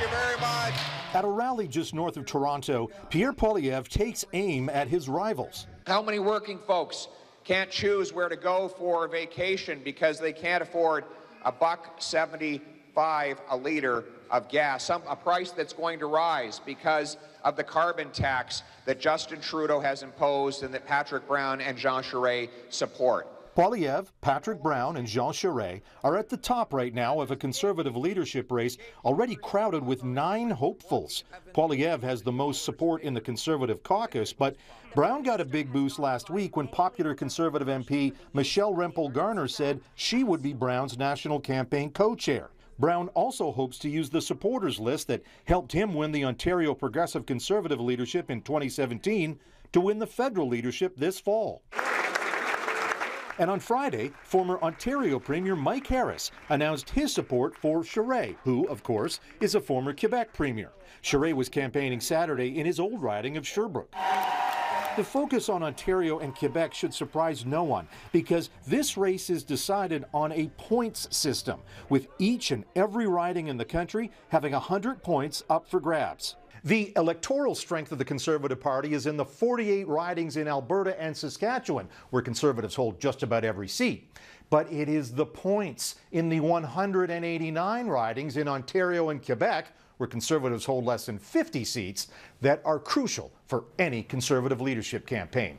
you very much. At a rally just north of Toronto, Pierre Poilievre takes aim at his rivals. How many working folks can't choose where to go for a vacation because they can't afford a buck 75 a liter of gas, some, a price that's going to rise because of the carbon tax that Justin Trudeau has imposed and that Patrick Brown and Jean Charest support. Poilievre, Patrick Brown, and Jean Charest are at the top right now of a conservative leadership race already crowded with nine hopefuls. Poilievre has the most support in the conservative caucus, but Brown got a big boost last week when popular conservative MP Michelle Rempel Garner said she would be Brown's national campaign co chair. Brown also hopes to use the supporters list that helped him win the Ontario Progressive Conservative leadership in 2017 to win the federal leadership this fall. And on Friday, former Ontario Premier Mike Harris announced his support for Charest, who, of course, is a former Quebec Premier. Charest was campaigning Saturday in his old riding of Sherbrooke. The focus on Ontario and Quebec should surprise no one because this race is decided on a points system, with each and every riding in the country having 100 points up for grabs. The electoral strength of the Conservative Party is in the 48 ridings in Alberta and Saskatchewan, where Conservatives hold just about every seat. But it is the points in the 189 ridings in Ontario and Quebec, where Conservatives hold less than 50 seats, that are crucial for any Conservative leadership campaign.